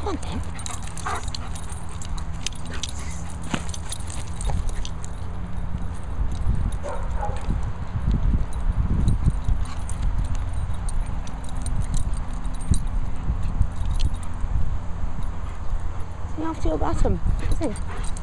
Come on then. See after your bottom, is he?